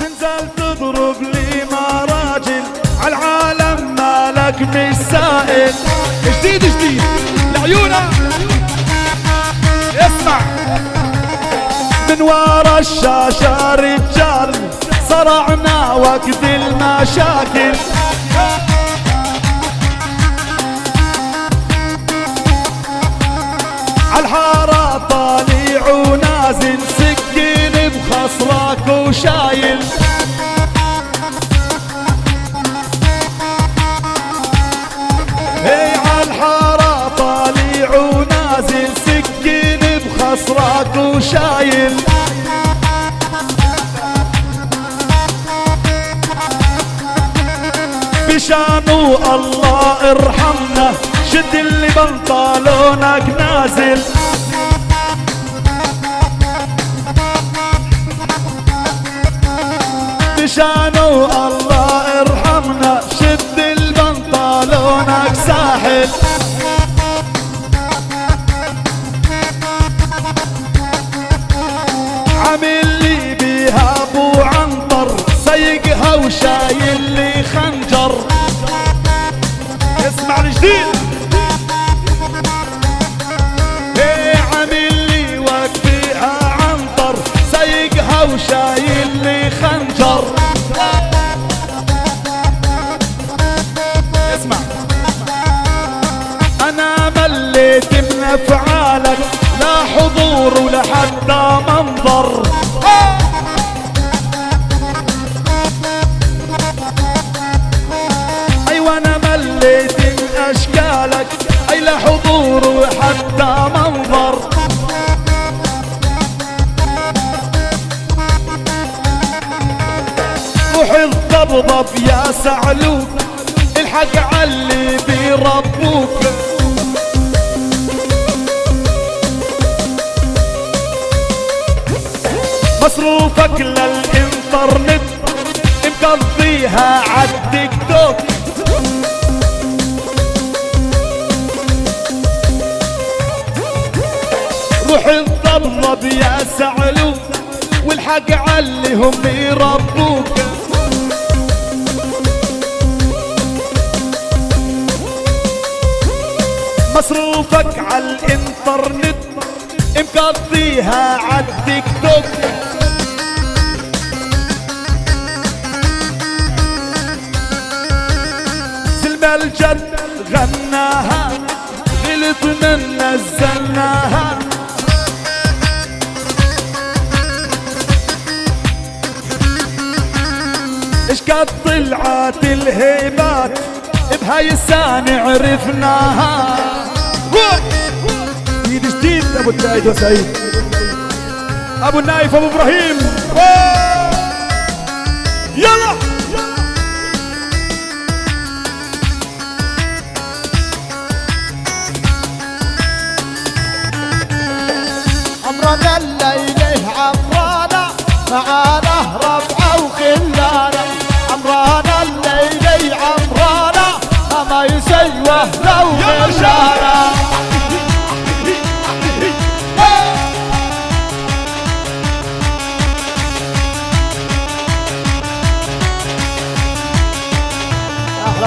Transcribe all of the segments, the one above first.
تنزل تضرب لي مراجل. عالعالم مالك مش سائل. جديد جديد. لعيونك اسمع. من ورا الشاشة رجال صرعنا وقت المشاكل. عالحارة طالع ونازل. بخصرك وشايل. هي عالحارة طالع ونازل سكين بخصرك وشايل. بشانو الله ارحمنا. أفعالك لا حضور ولا منظر. أيوه أنا مليت من أشكالك أي لا حضور وحتى منظر. روح الضبضب يا سعلوك الحق علي بيربوك مصروفك للإنترنت مقضيها عالتيك توك. روح الضبضب يا سعلوك والحق علي هم يربوك. مصروفك عالانترنت مقضيها عالتيك توك. سلم الجد غناها غلطنا نزلناها. إيش قد طلعت الهيبات بهاي السنة عرفناها. جديد جديد أبو النايف وسعيد أبو النايف أبو إبراهيم. يلا!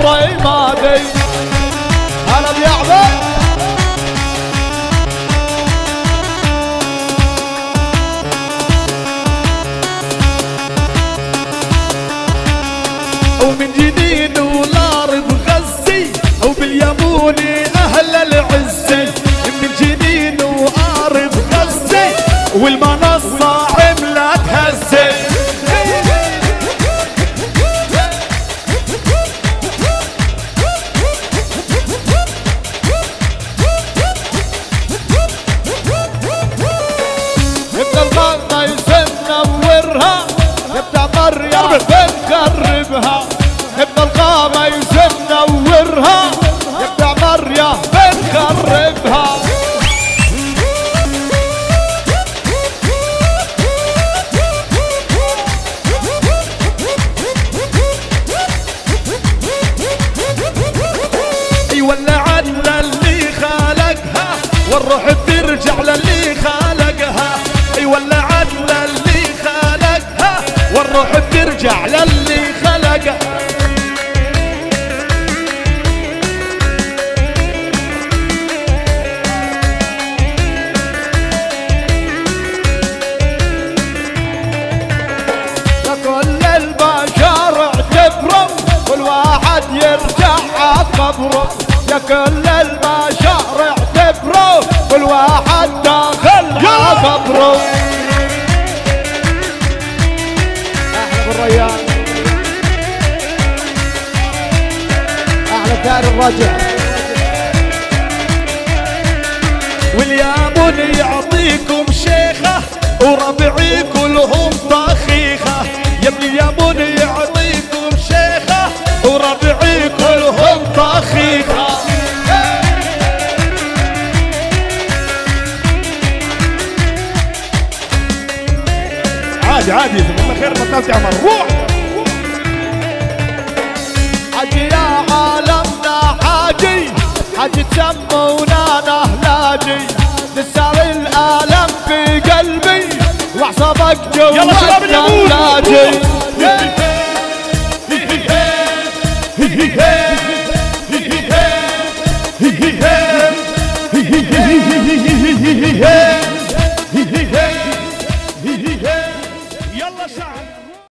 快马队。نقرب نقربها ابن القامة يسوع بترجع للي خلقها لكل البشر اعتبروا كل واحد يرجع قبره. يا كل البشر اعتبروا كل واحد داخل قبره. أحلى بالريان أحلى دار الرجع واليابون يعطيكم شيخة وربعي كلهم طخيخة. يا ابن اليابون يعطيكم شيخة وربعي كلهم طخيخة. عادي عادي يا عمر روح حجي يا عالمنا حاجي حجي تسمونا نهلاجي تسار الالم في قلبي وعصبك جوا يلا شباب اليمون